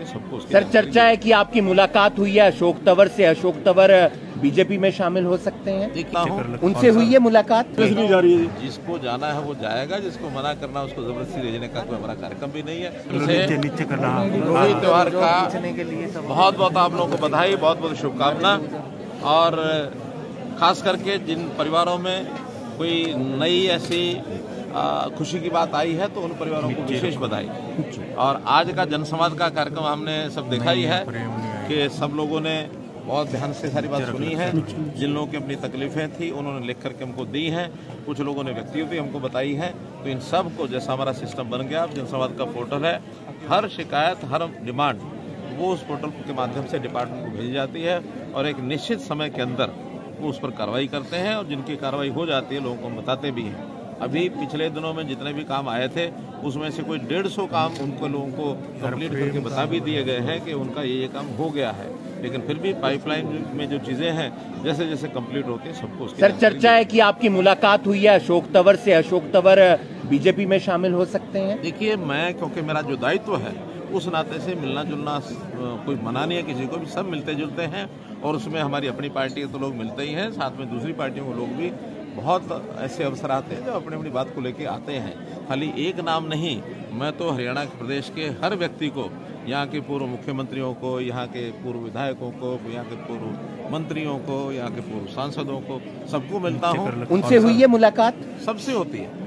Sir चर्चा है कि आपकी मुलाकात हुई है अशोक तंवर से। अशोक तंवर बीजेपी में शामिल हो सकते हैं? उनसे हुई है मुलाकात? जिसको जाना है वो जाएगा जिसको मना करना है, उसको ज़बरदस्ती भेजने का कोई हमारा कार्यक्रम भी नहीं है। नीचे नीचे करना लोहड़ी त्योहार का बहुत बहुत आप लोगों को बधाई बहुत बहुत शुभकामना। और खास करके जिन परिवारों में कोई नई ऐसी खुशी की बात आई है तो उन परिवारों को विशेष बधाई। और आज का जनसंवाद का कार्यक्रम हमने सब देखा ही है कि सब लोगों ने बहुत ध्यान से सारी बात सुनी है। जिन लोगों की अपनी तकलीफें थी उन्होंने लिख करके हमको दी हैं। कुछ लोगों ने व्यक्तियों भी हमको बताई है। तो इन सबको जैसा हमारा सिस्टम बन गया अब जनसंवाद का पोर्टल है। हर शिकायत हर डिमांड वो उस पोर्टल के माध्यम से डिपार्टमेंट को भेजी जाती है और एक निश्चित समय के अंदर वो उस पर कार्रवाई करते हैं और जिनकी कार्रवाई हो जाती है लोगों को हम बताते भी हैं। अभी पिछले दिनों में जितने भी काम आए थे उसमें से कोई डेढ़ सौ काम उनको लोगों को कंप्लीट करके बता भी दिए गए हैं कि उनका ये ये काम हो गया है। लेकिन फिर भी पाइपलाइन में जो चीज़ें हैं जैसे जैसे कंप्लीट होती है सबको सर चर्चा है कि आपकी मुलाकात हुई है अशोक तंवर से। अशोक तंवर बीजेपी में शामिल हो सकते हैं? देखिए मैं क्योंकि मेरा जो दायित्व है उस नाते से मिलना जुलना कोई मना नहीं है किसी को भी। सब मिलते जुलते हैं और उसमें हमारी अपनी पार्टी के तो लोग मिलते ही हैं साथ में दूसरी पार्टियों के लोग भी बहुत ऐसे अवसर आते हैं जो अपनी अपनी बात को लेके आते हैं। खाली एक नाम नहीं मैं तो हरियाणा प्रदेश के हर व्यक्ति को यहाँ के पूर्व मुख्यमंत्रियों को यहाँ के पूर्व विधायकों को यहाँ के पूर्व मंत्रियों को यहाँ के पूर्व सांसदों को सबको मिलता हूँ। उनसे हुई है मुलाकात? सबसे होती है।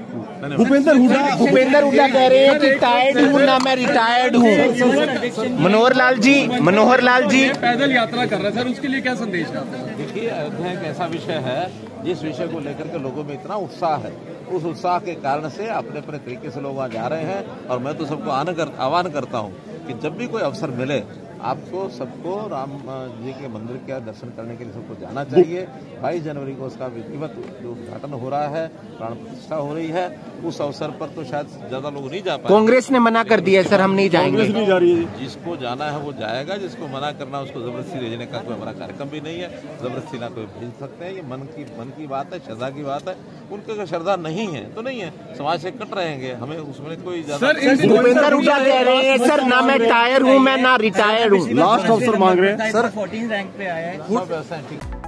भूपेंद्र हुडा भूपेंद्र हुडा कह रहे हैं कि टायर्ड हूँ। ना मैं रिटायर्ड हूँ। मनोहर लाल जी मनोहर लाल जी। पैदल यात्रा कर रहे हैं। सर उसके लिए क्या संदेश है देखिए अयोध्या एक ऐसा विषय है जिस विषय को लेकर के लोगों में इतना उत्साह है, उस उत्साह के कारण से अपने अपने तरीके से लोग वहाँ जा रहे हैं और मैं तो सबको आह्वान करता हूँ कि जब भी कोई अवसर मिले आपको सबको राम जी के मंदिर के दर्शन करने के लिए सबको जाना चाहिए। बाईस जनवरी को उसका विधिवत जो उद्घाटन हो रहा है प्राण प्रतिष्ठा हो रही है उस अवसर पर तो शायद ज़्यादा लोग नहीं जा पाए कांग्रेस ने मना कर दिया है सर हम नहीं जाएँगे। नहीं जा रही है। जिसको जाना है वो जाएगा जिसको मना करना उसको ज़बरदस्ती भेजने का कोई हमारा कार्यक्रम भी नहीं है। ज़बरदस्ती ना कोई भेज सकते हैं ये मन की मन की बात है श्रद्धा की बात है। उनके अगर श्रद्धा नहीं है तो नहीं है। समाज से कट रहेंगे हमें उसमें कोई ज़्यादा सर भूपेंद्र हुडा कह रहे हैं सर ना मैं टायर हूँ मैं ना रिटायर्ड हूँ लास्ट अवसर मांग रहे हैं। सर। 14 रैंक पे आया है। है